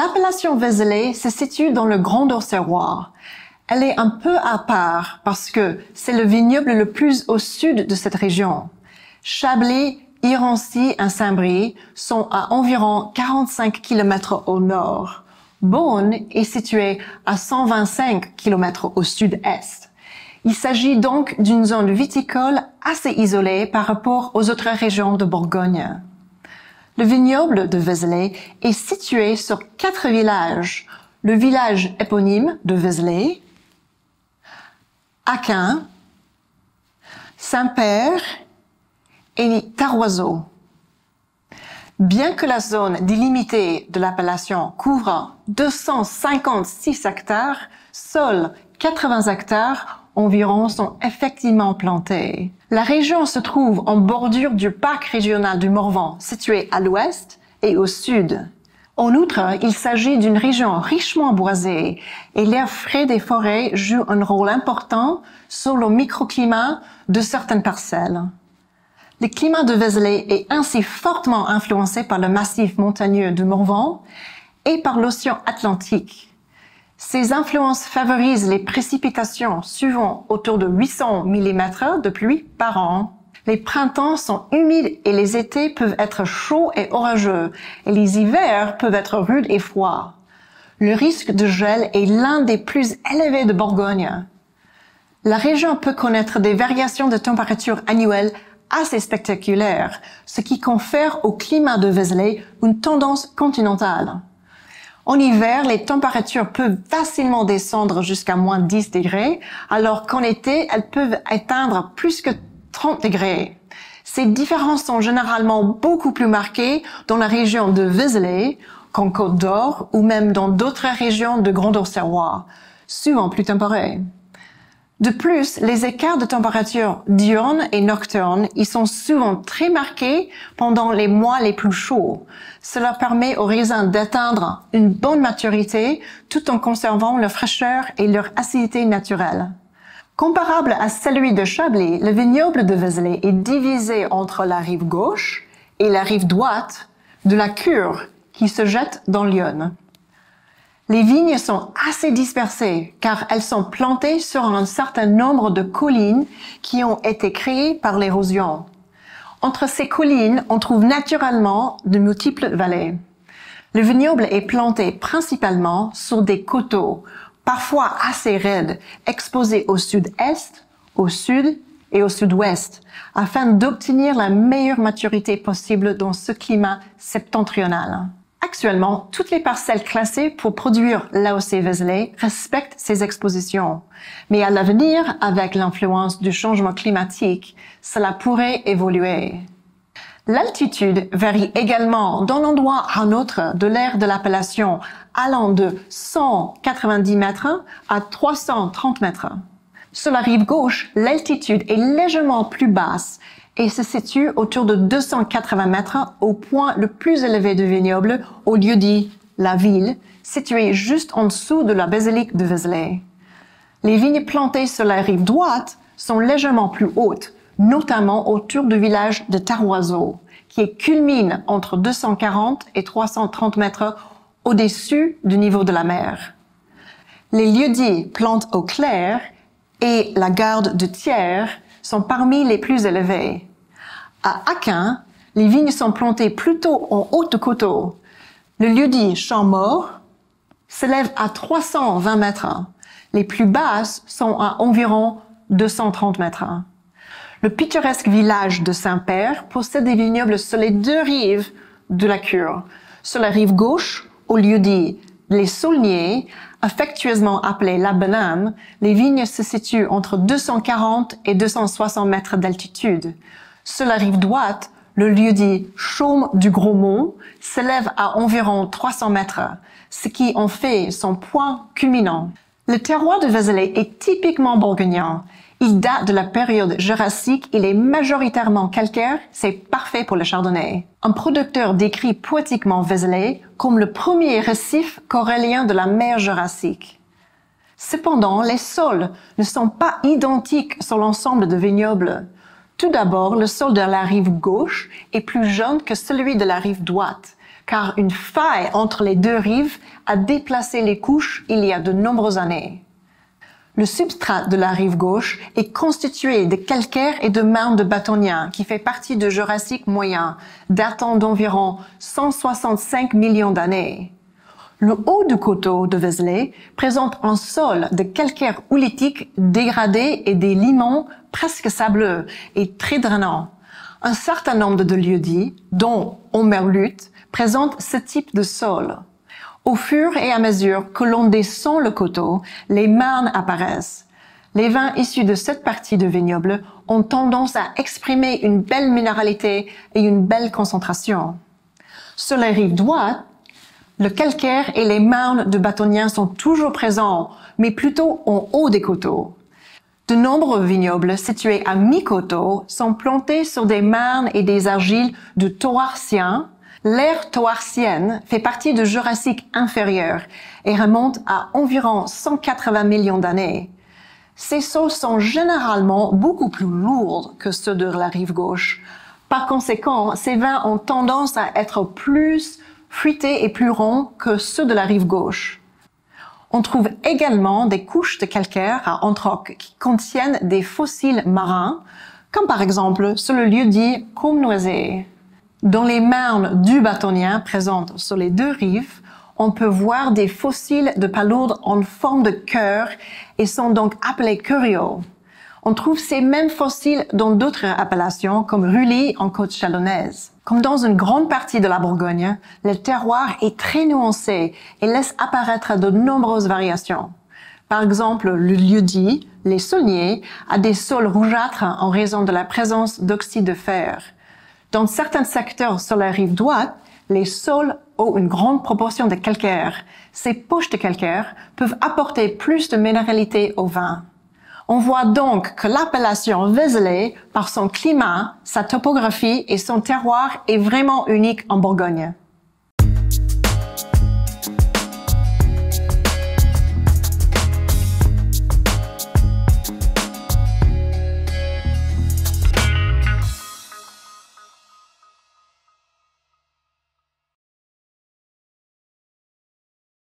L'appellation Vézelay se situe dans le Grand Auxerrois. Elle est un peu à part parce que c'est le vignoble le plus au sud de cette région. Chablais, Irancy et Saint-Brie sont à environ 45 km au nord. Beaune est situé à 125 km au sud-est. Il s'agit donc d'une zone viticole assez isolée par rapport aux autres régions de Bourgogne. Le vignoble de Vézelay est situé sur quatre villages. Le village éponyme de Vézelay, Aquin, Saint-Père et Taroiseau. Bien que la zone délimitée de l'appellation couvre 256 hectares, seuls 80 hectares environ sont effectivement plantés. La région se trouve en bordure du parc régional du Morvan, situé à l'ouest et au sud. En outre, il s'agit d'une région richement boisée et l'air frais des forêts joue un rôle important sur le microclimat de certaines parcelles. Le climat de Vézelay est ainsi fortement influencé par le massif montagneux du Morvan et par l'océan Atlantique. Ces influences favorisent les précipitations suivant autour de 800 mm de pluie par an. Les printemps sont humides et les étés peuvent être chauds et orageux, et les hivers peuvent être rudes et froids. Le risque de gel est l'un des plus élevés de Bourgogne. La région peut connaître des variations de température annuelles assez spectaculaires, ce qui confère au climat de Vézelay une tendance continentale. En hiver, les températures peuvent facilement descendre jusqu'à moins 10 degrés, alors qu'en été, elles peuvent atteindre plus que 30 degrés. Ces différences sont généralement beaucoup plus marquées dans la région de Vézelay qu'en Côte d'Or ou même dans d'autres régions de Grand Auxerrois, souvent plus tempérées. De plus, les écarts de température diurne et nocturne y sont souvent très marqués pendant les mois les plus chauds. Cela permet aux raisins d'atteindre une bonne maturité tout en conservant leur fraîcheur et leur acidité naturelle. Comparable à celui de Chablais, le vignoble de Vézelay est divisé entre la rive gauche et la rive droite de la cure qui se jette dans l'Yonne. Les vignes sont assez dispersées car elles sont plantées sur un certain nombre de collines qui ont été créées par l'érosion. Entre ces collines, on trouve naturellement de multiples vallées. Le vignoble est planté principalement sur des coteaux parfois assez raides, exposés au sud-est, au sud et au sud-ouest, afin d'obtenir la meilleure maturité possible dans ce climat septentrional. Actuellement, toutes les parcelles classées pour produire l'AOC Vézelay respectent ces expositions. Mais à l'avenir, avec l'influence du changement climatique, cela pourrait évoluer. L'altitude varie également d'un endroit à un autre de l'aire de l'appellation, allant de 190 mètres à 330 mètres. Sur la rive gauche, l'altitude est légèrement plus basse et se situe autour de 280 mètres au point le plus élevé du vignoble, au lieu dit la ville, située juste en dessous de la basilique de Vézelay. Les vignes plantées sur la rive droite sont légèrement plus hautes, notamment autour du village de Taroiseau, qui culmine entre 240 et 330 mètres au-dessus du niveau de la mer. Les lieux-dits plantes au clair et la garde de Thiers sont parmi les plus élevés. À Aquin, les vignes sont plantées plutôt en haut de coteau. Le lieu-dit Champ-Mort s'élève à 320 mètres. Les plus basses sont à environ 230 mètres. Le pittoresque village de Saint-Père possède des vignobles sur les deux rives de la cure. Sur la rive gauche, au lieu dit les Saulniers, affectueusement appelés la banane, les vignes se situent entre 240 et 260 mètres d'altitude. Sur la rive droite, le lieu dit Chaume du Gros Mont s'élève à environ 300 mètres, ce qui en fait son point culminant. Le terroir de Vézelay est typiquement bourguignon. Il date de la période jurassique, il est majoritairement calcaire, c'est parfait pour le chardonnay. Un producteur décrit poétiquement Vézelay comme le premier récif corallien de la mer jurassique. Cependant, les sols ne sont pas identiques sur l'ensemble de vignobles. Tout d'abord, le sol de la rive gauche est plus jaune que celui de la rive droite, car une faille entre les deux rives a déplacé les couches il y a de nombreuses années. Le substrat de la rive gauche est constitué de calcaire et de marne de bâtonien qui fait partie du Jurassique moyen, datant d'environ 165 millions d'années. Le haut du coteau de Vézelay présente un sol de calcaire oolitique dégradé et des limons presque sableux et très drainants. Un certain nombre de lieux-dits, dont Omerlut, présentent ce type de sol. Au fur et à mesure que l'on descend le coteau, les marnes apparaissent. Les vins issus de cette partie de vignoble ont tendance à exprimer une belle minéralité et une belle concentration. Sur les rives droites, le calcaire et les marnes de bâtonniens sont toujours présents, mais plutôt en haut des coteaux. De nombreux vignobles situés à mi-coteau sont plantés sur des marnes et des argiles de Toarcien, L'ère toarcienne fait partie du Jurassique inférieur et remonte à environ 180 millions d'années. Ces sols sont généralement beaucoup plus lourds que ceux de la rive gauche. Par conséquent, ces vins ont tendance à être plus fruités et plus ronds que ceux de la rive gauche. On trouve également des couches de calcaire à Antroc qui contiennent des fossiles marins, comme par exemple sur le lieu dit Comnoisé. Dans les marnes du bâtonien présentes sur les deux rives, on peut voir des fossiles de palourdes en forme de cœur et sont donc appelés curiaux. On trouve ces mêmes fossiles dans d'autres appellations comme Rully en côte chalonnaise. Comme dans une grande partie de la Bourgogne, le terroir est très nuancé et laisse apparaître de nombreuses variations. Par exemple, le lieu-dit, les saulniers, a des sols rougeâtres en raison de la présence d'oxyde de fer. Dans certains secteurs sur la rive droite, les sols ont une grande proportion de calcaire. Ces poches de calcaire peuvent apporter plus de minéralité au vin. On voit donc que l'appellation Vézelay, par son climat, sa topographie et son terroir, est vraiment unique en Bourgogne.